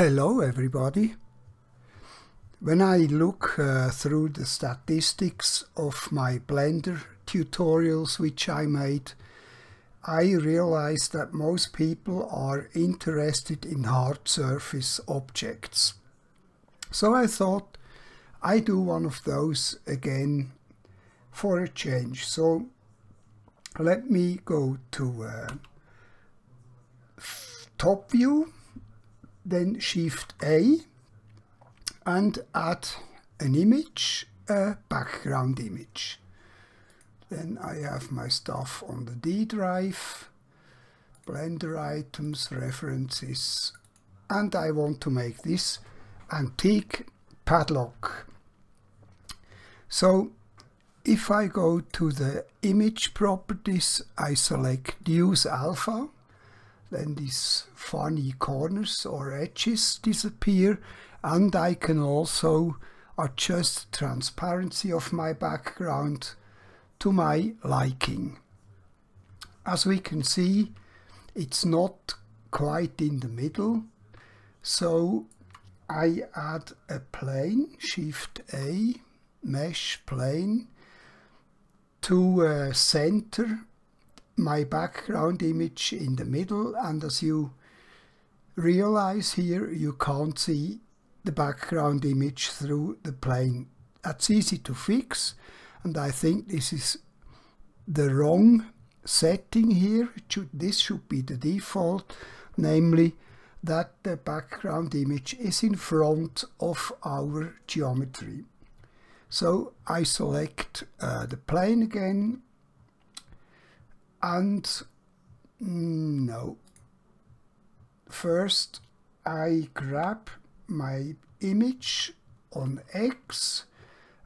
Hello everybody. When I look uh, through the statistics of my Blender tutorials which I made, I realize that most people are interested in hard surface objects. So I thought I do one of those again for a change. So let me go to uh, top view then shift A and add an image, a background image. Then I have my stuff on the D drive, Blender items, references, and I want to make this antique padlock. So if I go to the image properties, I select use alpha then these funny corners or edges disappear and I can also adjust transparency of my background to my liking. As we can see it's not quite in the middle so I add a plane, Shift A, Mesh Plane to uh, center my background image in the middle and as you realize here you can't see the background image through the plane. That's easy to fix and I think this is the wrong setting here. Should, this should be the default, namely that the background image is in front of our geometry. So I select uh, the plane again and mm, no first I grab my image on X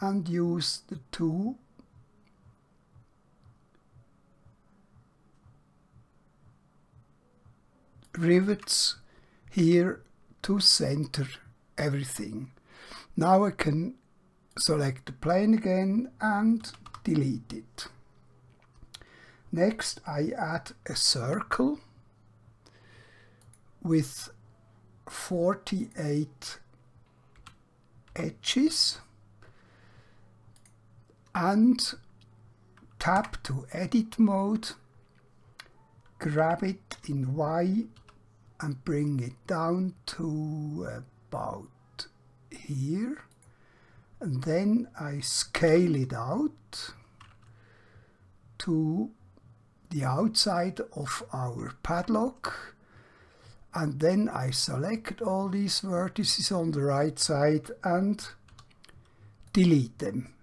and use the two rivets here to center everything. Now I can select the plane again and delete it. Next I add a circle with 48 edges and tap to edit mode, grab it in Y and bring it down to about here. And then I scale it out to the outside of our padlock and then I select all these vertices on the right side and delete them.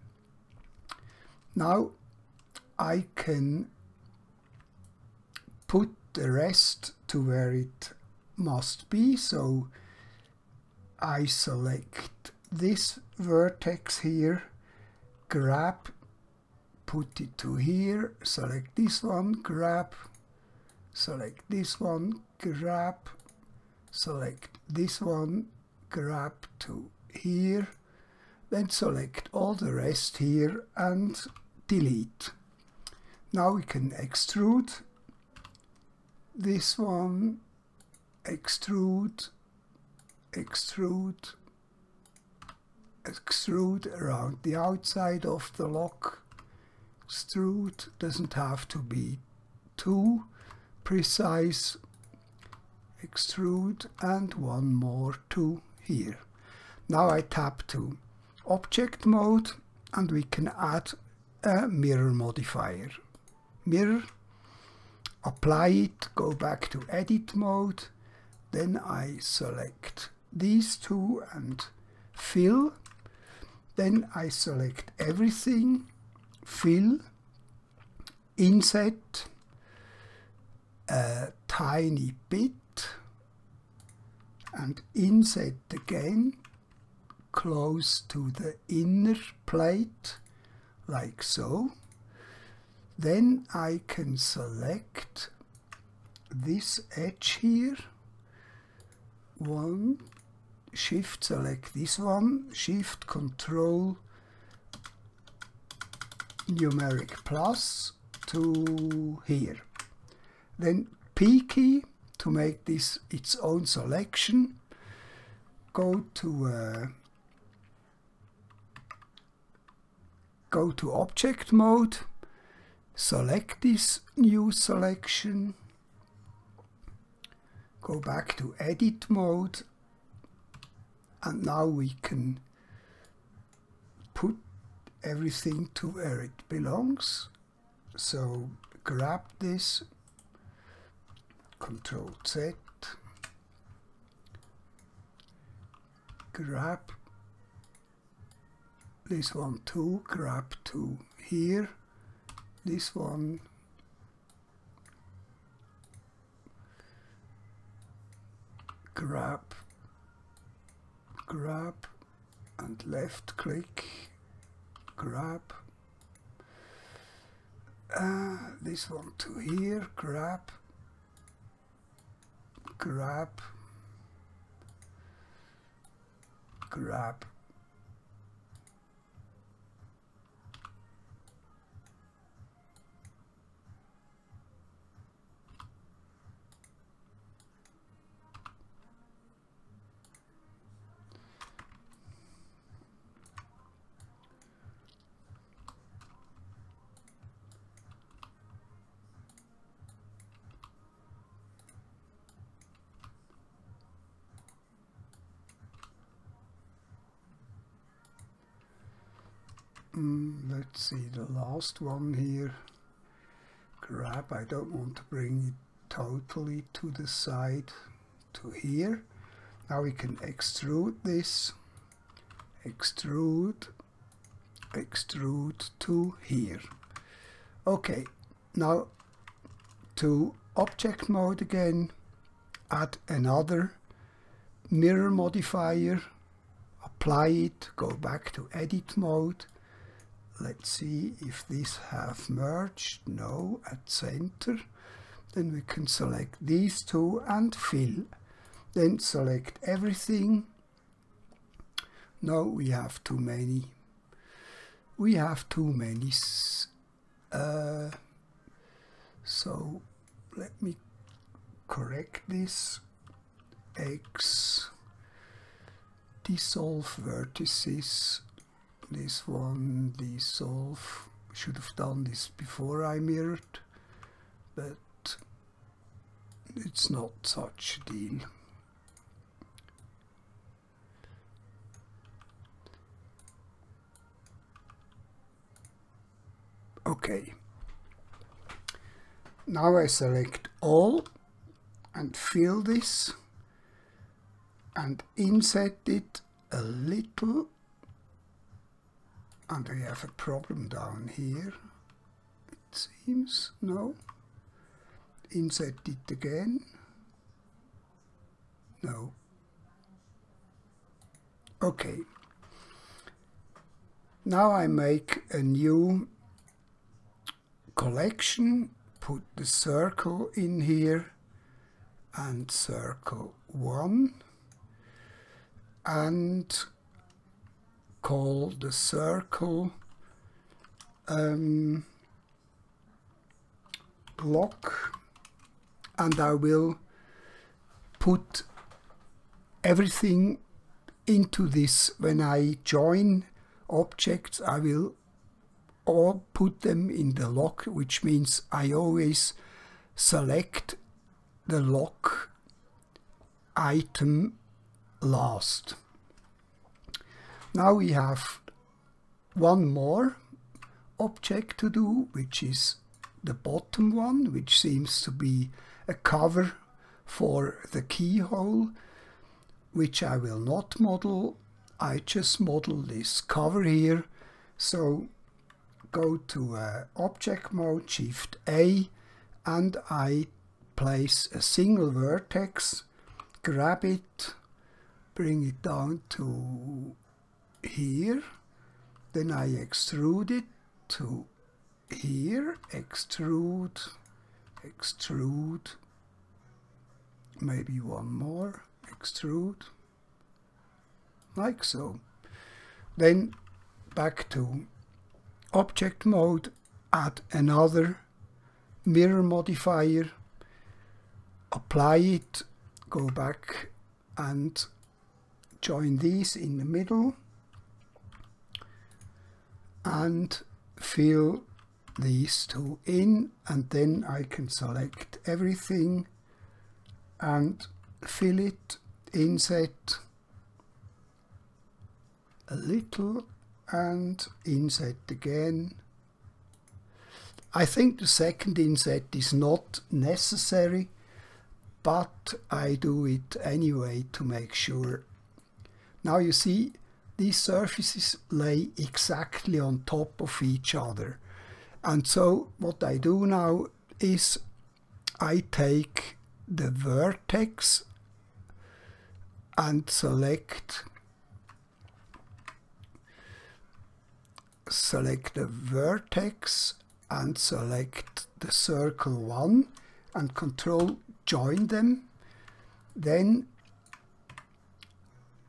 Now I can put the rest to where it must be so I select this vertex here grab put it to here, select this one, grab, select this one, grab, select this one, grab to here, then select all the rest here and delete. Now we can extrude. This one, extrude, extrude, extrude around the outside of the lock extrude doesn't have to be too precise. Extrude and one more to here. Now I tap to object mode and we can add a mirror modifier. Mirror apply it go back to edit mode. Then I select these two and fill. Then I select everything fill, inset a tiny bit and inset again close to the inner plate like so. Then I can select this edge here, one, shift select this one, shift control numeric plus to here. Then P key to make this its own selection. go to uh, go to object mode, select this new selection, go back to edit mode, and now we can put everything to where it belongs. So grab this, Control Z, grab this one too, grab to here, this one grab, grab and left click, grab uh, this one to here, grab, grab, grab, Mm, let's see the last one here. Grab, I don't want to bring it totally to the side to here. Now we can extrude this, extrude, extrude to here. Okay, now to object mode again, add another mirror modifier, apply it, go back to edit mode, let's see if these have merged. No at center. Then we can select these two and fill. Then select everything. No we have too many. We have too many uh, so let me correct this. X dissolve vertices this one dissolve should have done this before I mirrored but it's not such a deal. Okay. Now I select all and fill this and inset it a little and we have a problem down here it seems no? Inset it again? No. Okay. Now I make a new collection put the circle in here and circle 1 and call the circle um, block and I will put everything into this. When I join objects I will all put them in the lock which means I always select the lock item last now we have one more object to do, which is the bottom one, which seems to be a cover for the keyhole, which I will not model. I just model this cover here. So go to uh, object mode, shift A, and I place a single vertex, grab it, bring it down to here then I extrude it to here extrude extrude maybe one more extrude like so. Then back to object mode add another mirror modifier apply it go back and join these in the middle and fill these two in and then I can select everything and fill it, inset a little and inset again. I think the second inset is not necessary but I do it anyway to make sure. Now you see these surfaces lay exactly on top of each other. And so what I do now is I take the vertex and select select the vertex and select the circle 1 and control join them. Then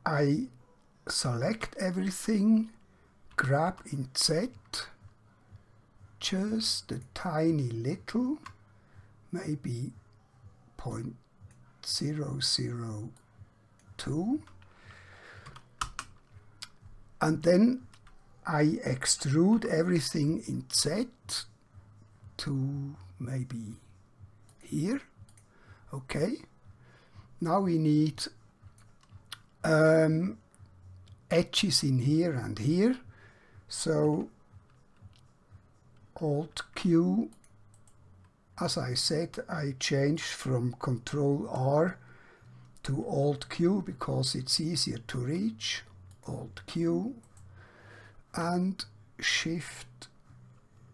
I select everything grab in Z, just a tiny little maybe 0.002 and then I extrude everything in Z to maybe here. Okay. Now we need um, edges in here and here. So Alt Q as I said I changed from Control R to Alt Q because it's easier to reach. Alt Q and Shift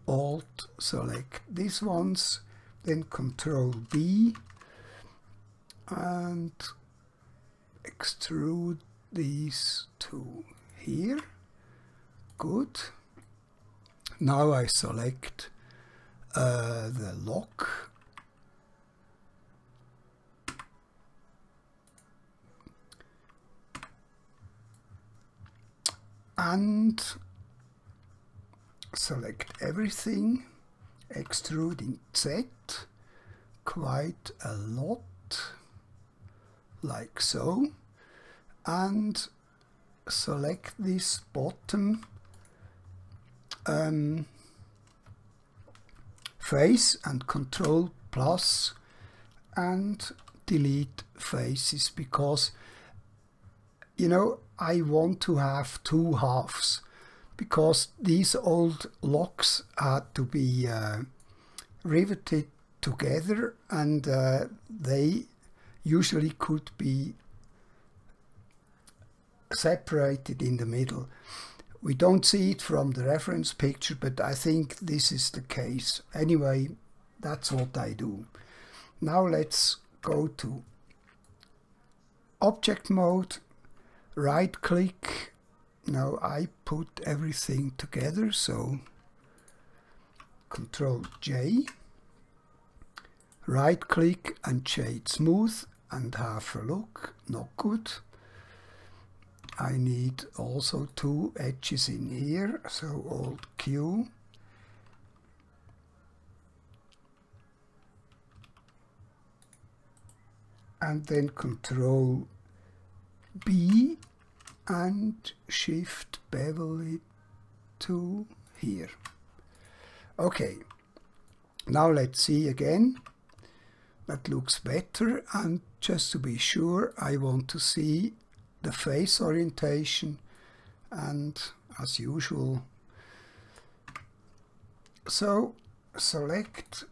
Alt select these ones then Control B and extrude these two here. Good. Now I select uh, the lock. And select everything. Extruding Z quite a lot. Like so and select this bottom um, face and control plus and delete faces because you know I want to have two halves because these old locks had to be uh, riveted together and uh, they usually could be separated in the middle. We don't see it from the reference picture, but I think this is the case. Anyway, that's what I do. Now let's go to object mode, right click. Now I put everything together, so Control J, right click and shade smooth and have a look, not good. I need also two edges in here, so Alt Q. And then Control B and Shift bevel it to here. Okay, now let's see again. That looks better and just to be sure I want to see the face orientation and as usual so select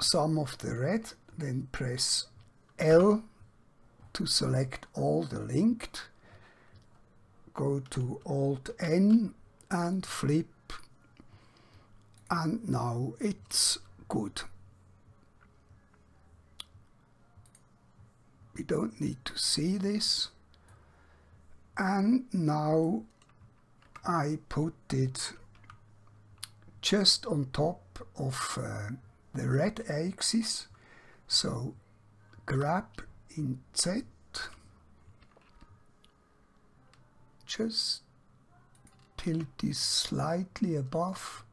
some of the red then press L to select all the linked go to Alt N and flip and now it's good we don't need to see this. And now I put it just on top of uh, the red axis. So grab in Z. Just tilt this slightly above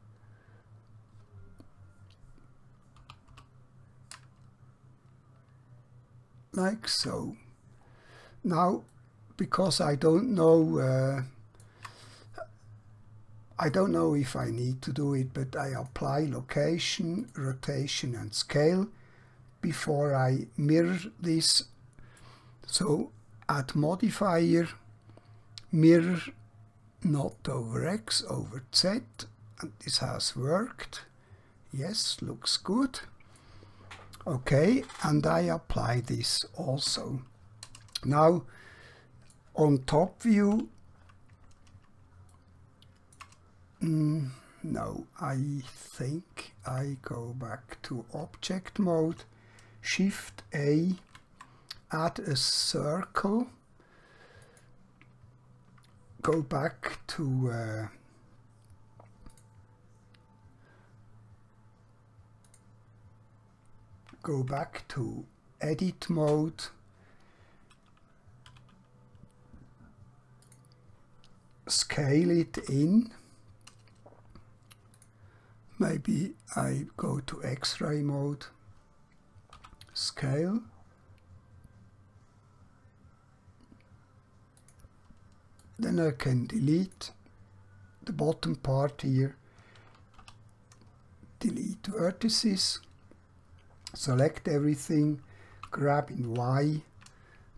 like so. Now because I don't know uh, I don't know if I need to do it but I apply location rotation and scale before I mirror this so add modifier mirror not over x over z and this has worked yes looks good okay and I apply this also. Now on top view mm, no I think I go back to object mode shift A add a circle go back to uh, go back to edit mode. Scale it in. Maybe I go to x-ray mode. Scale. Then I can delete the bottom part here. Delete vertices select everything grab in Y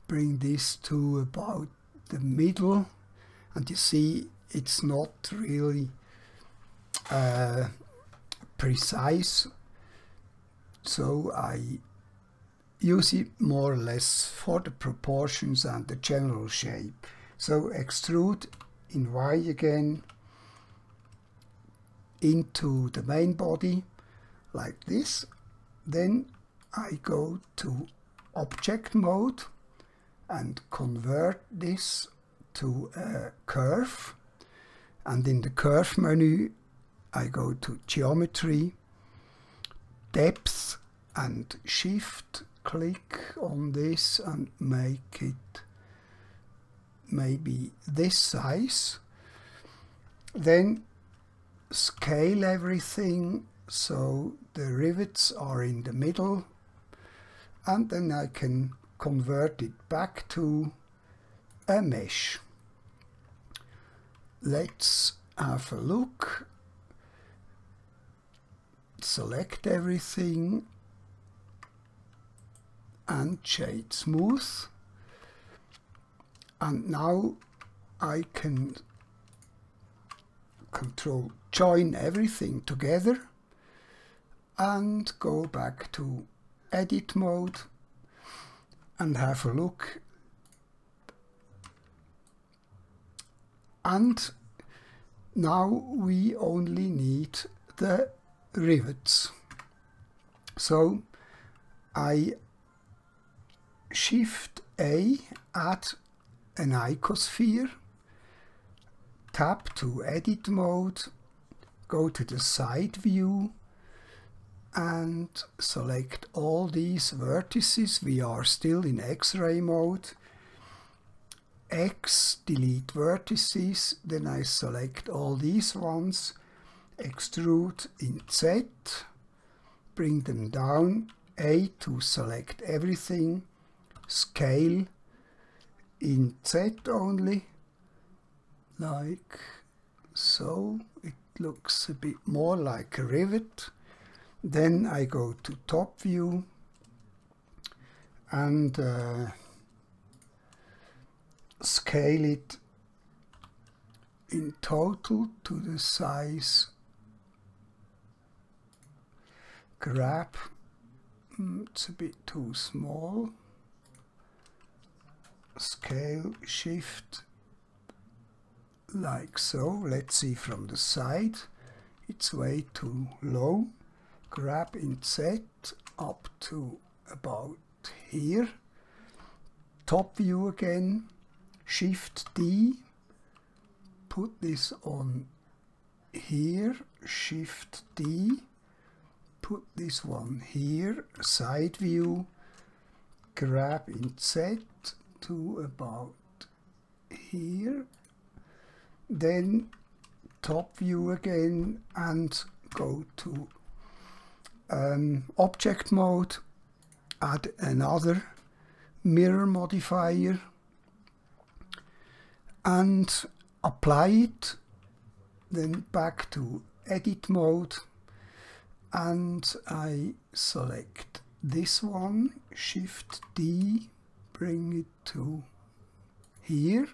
bring this to about the middle and you see it's not really uh, precise. So I use it more or less for the proportions and the general shape. So extrude in Y again into the main body like this then I go to object mode and convert this to a curve. And in the curve menu I go to geometry depth and shift click on this and make it maybe this size. Then scale everything so the rivets are in the middle and then I can convert it back to a mesh. Let's have a look. Select everything and shade smooth. And now I can control join everything together and go back to edit mode and have a look. And now we only need the rivets. So I shift A add an icosphere tap to edit mode go to the side view and select all these vertices. We are still in x-ray mode. X, delete vertices, then I select all these ones, extrude in Z, bring them down, A to select everything, scale in Z only, like so, it looks a bit more like a rivet. Then I go to top view and uh, scale it in total to the size grab mm, it's a bit too small. Scale shift like so. Let's see from the side. It's way too low grab in Z up to about here. Top view again Shift D, put this on here, Shift D, put this one here, side view, grab in Z to about here, then top view again and go to um, object mode, add another mirror modifier and apply it then back to edit mode and I select this one shift D bring it to here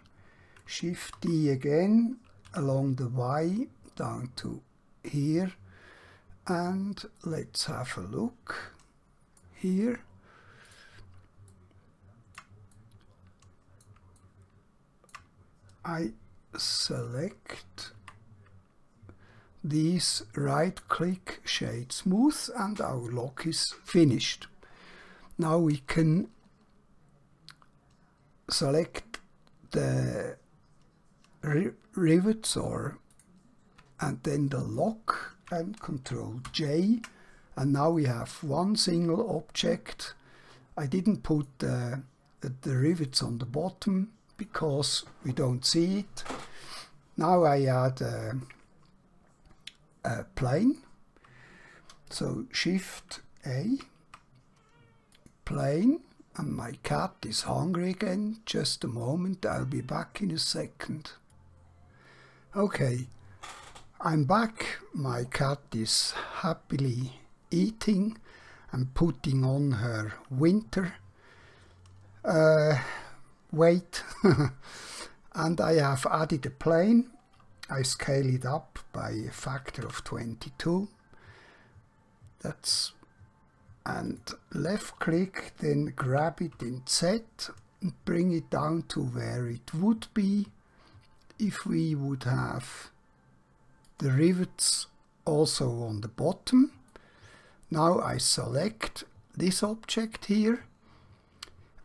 shift D again along the Y down to here and let's have a look here I select these right click shade smooth and our lock is finished. Now we can select the rivets or and then the lock and control J and now we have one single object. I didn't put the, the rivets on the bottom because we don't see it. Now I add a plane. So Shift A, plane, and my cat is hungry again. Just a moment, I'll be back in a second. Okay, I'm back. My cat is happily eating and putting on her winter uh, weight and I have added a plane. I scale it up by a factor of 22. That's and left click then grab it in Z and bring it down to where it would be if we would have the rivets also on the bottom. Now I select this object here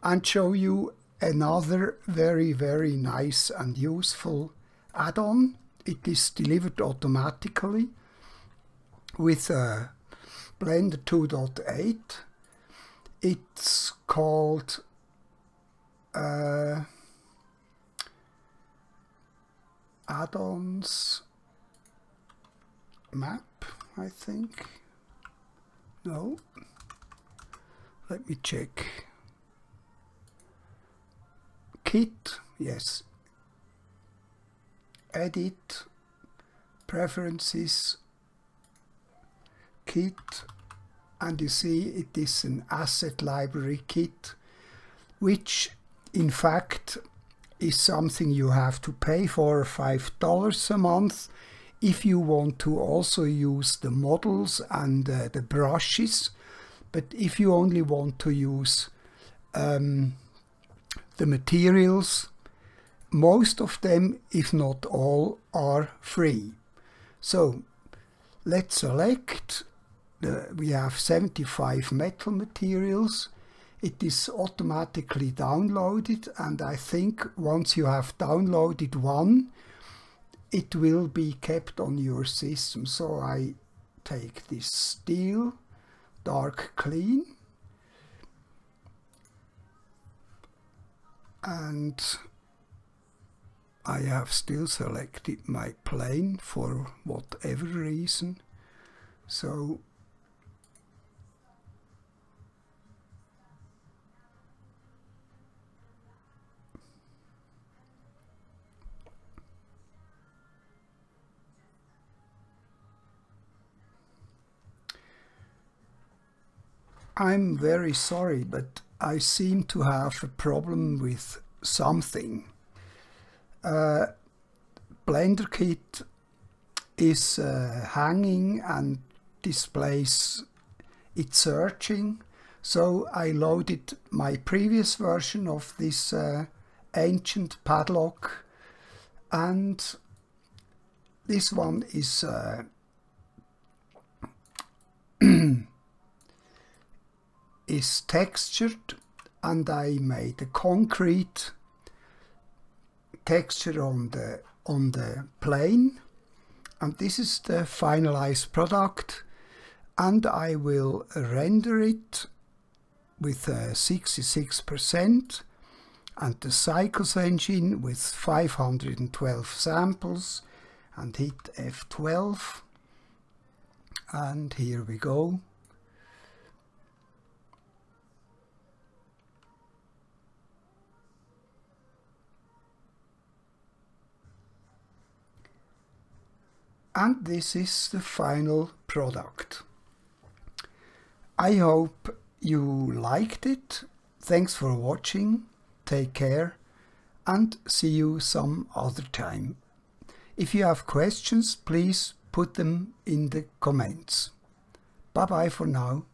and show you another very very nice and useful add-on. It is delivered automatically with a Blender 2.8. It's called uh, add-ons map, I think. No. Let me check. Kit, yes, edit, preferences, kit, and you see it is an asset library kit, which in fact is something you have to pay for $5 a month if you want to also use the models and uh, the brushes. But if you only want to use um, the materials, most of them, if not all, are free. So let's select, the, we have 75 metal materials. It is automatically downloaded and I think once you have downloaded one, it will be kept on your system. So I take this steel, dark clean, and I have still selected my plane for whatever reason so I'm very sorry, but I seem to have a problem with something. Uh, BlenderKit is uh, hanging and displays it's searching. So I loaded my previous version of this uh, ancient padlock and this one is uh, is textured and I made a concrete texture on the on the plane. And this is the finalized product. And I will render it with 66% and the Cycles engine with 512 samples and hit F12 and here we go And this is the final product. I hope you liked it. Thanks for watching. Take care and see you some other time. If you have questions, please put them in the comments. Bye bye for now.